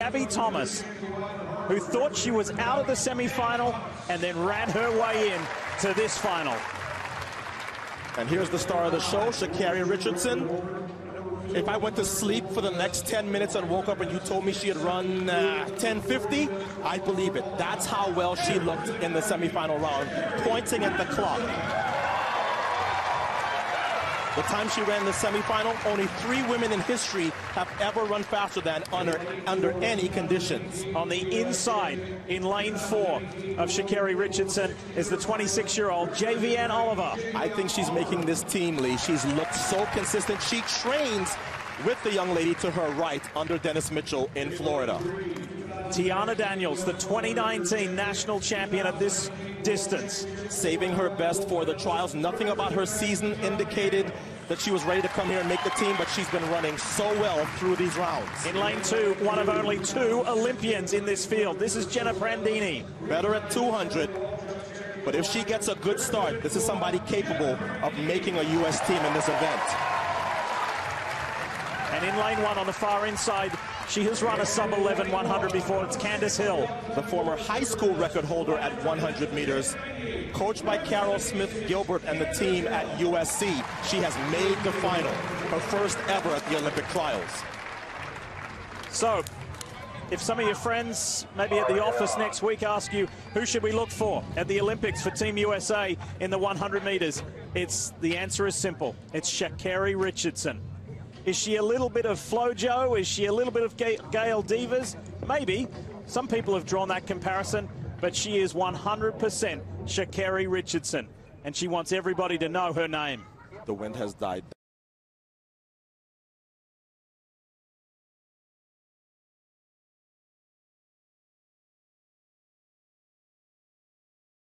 Gabby Thomas, who thought she was out of the semi-final and then ran her way in to this final. And here's the star of the show, Sha'Carri Richardson. If I went to sleep for the next 10 minutes and woke up and you told me she had run uh, 10.50, I'd believe it. That's how well she looked in the semifinal round, pointing at the clock. The time she ran the semifinal, only three women in history have ever run faster than under, under any conditions. On the inside, in lane four of Sha'Carri Richardson, is the 26-year-old Javianne Oliver. I think she's making this team, Lee. She's looked so consistent. She trains with the young lady to her right under Dennis Mitchell in Florida. Teahna Daniels, the 2019 national champion at this distance. Saving her best for the trials. Nothing about her season indicated that she was ready to come here and make the team, but she's been running so well through these rounds. In lane two, one of only two Olympians in this field. This is Jenna Prandini. Better at 200, but if she gets a good start, this is somebody capable of making a U.S. team in this event. And in lane one on the far inside, she has run a sub-11 100 before. It's Candace Hill. The former high school record holder at 100 meters. Coached by Caryl Smith Gilbert and the team at USC. She has made the final. Her first ever at the Olympic trials. So, if some of your friends, maybe at the office next week, ask you, who should we look for at the Olympics for Team USA in the 100 meters? It's The answer is simple. It's Sha'Carri Richardson. Is she a little bit of Flojo? Is she a little bit of Gail Devers? Maybe. Some people have drawn that comparison, but she is 100% Sha'Carri Richardson, and she wants everybody to know her name. The wind has died.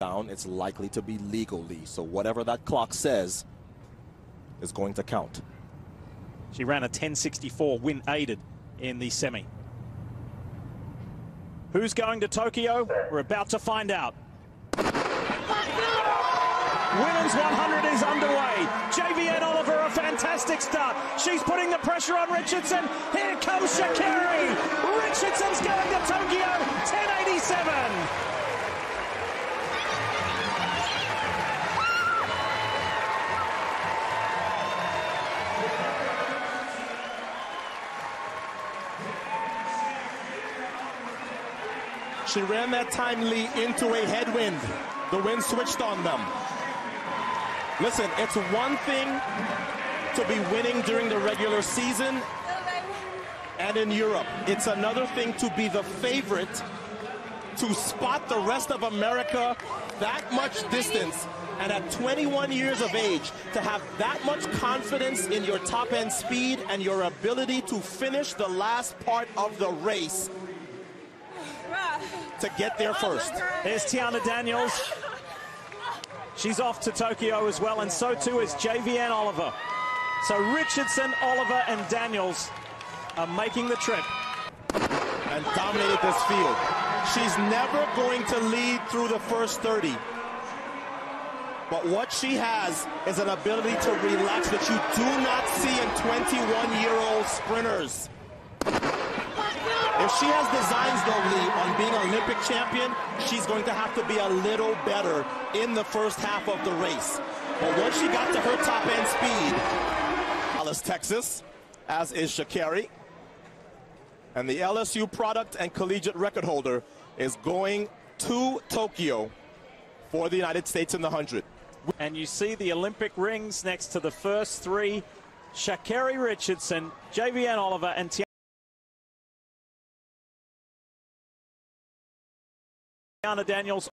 down, it's likely to be legally. So whatever that clock says is going to count. She ran a 10.64, win aided in the semi. Who's going to Tokyo? We're about to find out. Women's 100 is underway. Javianne Oliver, a fantastic start. She's putting the pressure on Richardson. Here comes Sha'Carri. Richardson's going to Tokyo, 1087. She ran that timely into a headwind. The wind switched on them. Listen, it's one thing to be winning during the regular season and in Europe. It's another thing to be the favorite, to spot the rest of America that much distance, and at 21 years of age, to have that much confidence in your top end speed and your ability to finish the last part of the race to get there first. There's Teahna Daniels. She's off to Tokyo as well, and so too is Javianne Oliver. So Richardson, Oliver, and Daniels are making the trip. And dominated this field. She's never going to lead through the first 30. But what she has is an ability to relax that you do not see in 21-year-old sprinters. If she has designs, though, Lee, on being an Olympic champion, she's going to have to be a little better in the first half of the race. But once she got to her top end speed, Dallas, Texas, as is Sha'Carri. And the LSU product and collegiate record holder is going to Tokyo for the United States in the 100. And you see the Olympic rings next to the first three. Sha'Carri Richardson, Javianne Oliver, and Teahna Daniels